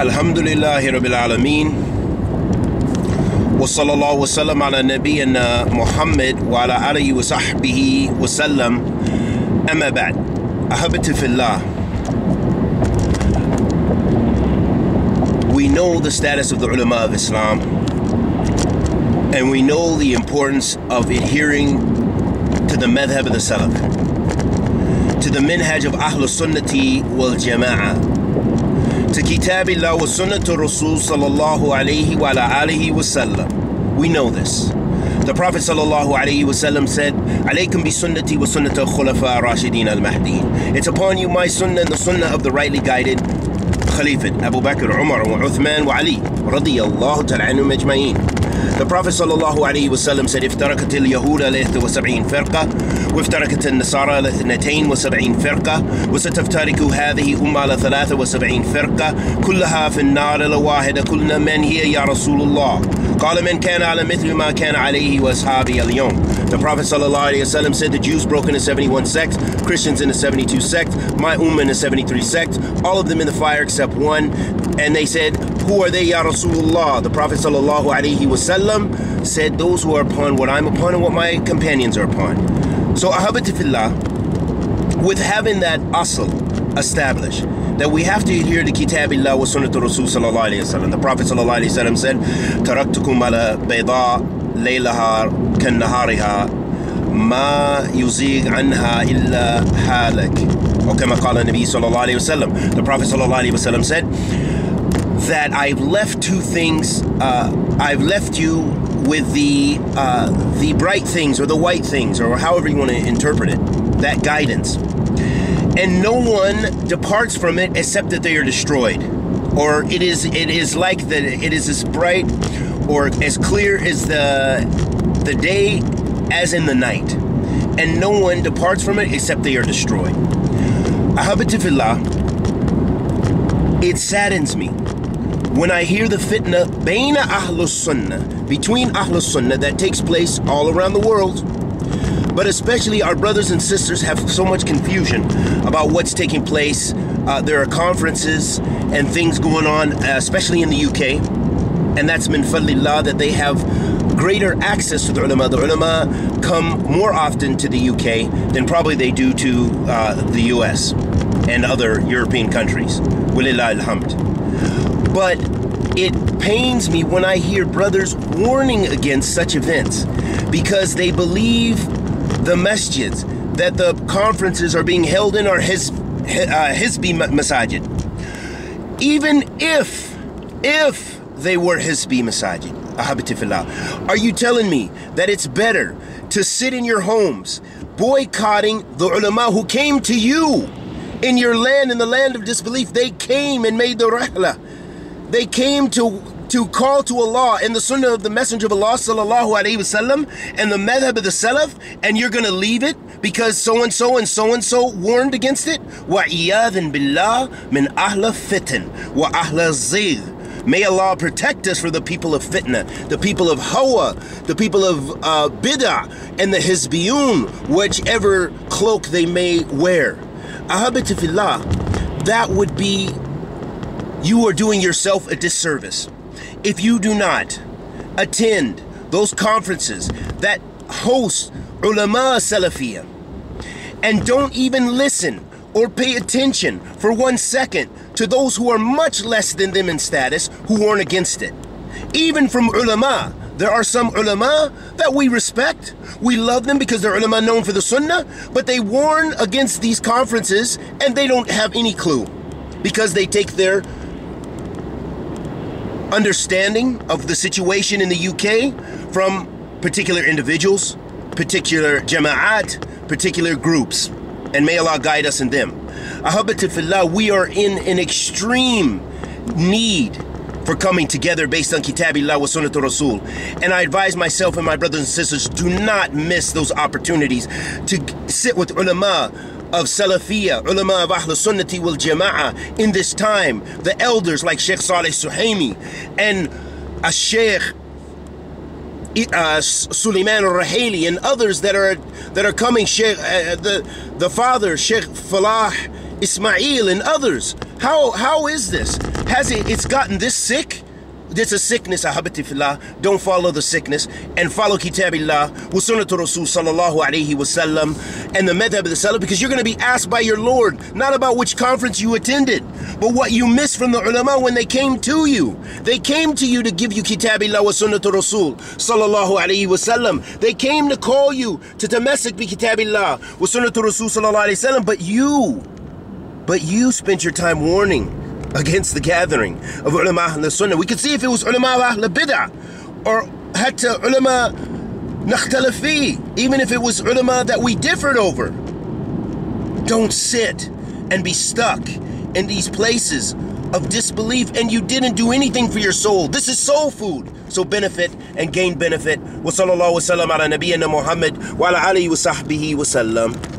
الحمد لله رب العالمين وصلى الله وسلم على نبينا محمد وعلى آله وصحبه وسلم أما بعد أحبتي في الله We know the status of the ulama of Islam and we know the importance of adhering to the madhab of the Salaf, to the minhaj of Ahlul Sunnati wal Jama'ah, to Kitabillah wa Sunnatu Rasul sallallahu alayhi wa alihi wa sallam. We know this. The Prophet sallallahu alayhi wa sallam said, Alaykum bi sunnati wa sunnata khulafa rashidin al-mahdi. It's upon you my sunnah and the sunnah of the rightly guided Khalifat, Abu Bakr, Umar, Uthman, wa Ali, radiyallahu ta'ala anhum ajma'in. The Prophet sallallahu alayhi wa sallam said, افترقت اليهود ل 71 فرقة وافترقت النصارى ل 72 فرقة وستفترق هذه أمة ل 73 فرقة كلها في النار إلا واحدة كلنا من هي يا رسول الله قال من كان على مثل ما كان عليه وأصحابي اليوم The Prophet sallallahu alayhi wa sallam said the Jews broke into 71 sects, Christians into 72 sects, my ummah into 73 sects, all of them in the fire except one. And they said, who are they, Ya Rasulullah? The Prophet sallallahu alaihi wasallam said, those who are upon what I'm upon and what my companions are upon. So Ahabatifillah, with having that asl established, that we have to adhere to Kitabillah wa Sunnah Rasul sallallahu alaihi wasallam. The Prophet sallallahu alaihi wasallam said, "Taraktukum ala bayda laylaha kannahariha ma yuzig anha illa halak." Or kama qala Nabi sallallahu alaihi wasallam. The Prophet sallallahu alaihi wasallam said, that I've left two things uh, I've left you with the uh, the bright things or the white things or however you want to interpret it that guidance. And no one departs from it except that they are destroyed. Or it is it is like that it is as bright or as clear as the the day as in the night. And no one departs from it except they are destroyed. Ahabatifillah it saddens me when I hear the fitna baina ahlus sunnah between ahlus sunnah that takes place all around the world but especially our brothers and sisters have so much confusion about what's taking place uh, there are conferences and things going on uh, especially in the UK and that's min fadlillah that they have greater access to the ulama. The ulama come more often to the UK than probably they do to uh, the US and other European countries. Walillah alhamd. But it pains me when I hear brothers warning against such events because they believe the masjids that the conferences are being held in are his, uh, Hizbi masajid. Even if, if they were Hizbi masajid. Ahabitifillah. Are you telling me that it's better to sit in your homes boycotting the ulama who came to you in your land, in the land of disbelief? They came and made the rahla. They came to to call to Allah and the sunnah of the Messenger of Allah sallallahu alaihi wasallam and the madhab of the Salaf, and you're gonna leave it because so and so and so and so warned against it? Wa billah min ahla fitan wa ahla zigh. May Allah protect us from the people of fitna, the people of hawa, the people of uh, bid'ah, and the hizbiyun, whichever cloak they may wear. Ahabitifillah, that would be, you are doing yourself a disservice. If you do not attend those conferences that host ulama salafiyah and don't even listen or pay attention for one second to those who are much less than them in status who warn against it. Even from ulama, there are some ulama that we respect. We love them because they're ulama known for the sunnah, but they warn against these conferences and they don't have any clue because they take their understanding of the situation in the UK from particular individuals, particular jama'at, particular groups. And may Allah guide us in them. Ahabatifillah, we are in an extreme need for coming together based on Kitabillah wa Sunnatul Rasul. And I advise myself and my brothers and sisters, do not miss those opportunities to sit with ulama of Salafiyah, ulama of Ahl Sunnati wal Jama'ah in this time, the elders like Sheikh Saleh Suhaimi and a Sheikh uh, Suleiman al-Rahili and others that are that are coming, Sheikh uh, the the father Sheikh Falah Ismail and others How how is this? Has it it's gotten this sick? It's a sickness, ahabati fillah. Don't follow the sickness and follow kitabillah wa sunnatu rasul sallallahu alayhi wasallam and the madhab of the salaf because you're going to be asked by your Lord not about which conference you attended, but what you missed from the ulama when they came to you. They came to you to give you kitabillah wa sunnatu rasul sallallahu alayhi wasallam. They came to call you to tamassak bi kitabillah wa sunnatu rasul sallallahu alayhi wasallam, but you but you spent your time warning against the gathering of ulama ahl sunnah. We could see if it was ulama ahl bid'ah or hatta ulama nakhtalafi, even if it was ulama that we differed over. Don't sit and be stuck in these places of disbelief and you didn't do anything for your soul. This is soul food. So benefit and gain benefit. Wa sallallahu wa sallam ala Muhammad wa ala alihi wa sahbihi wa sallam.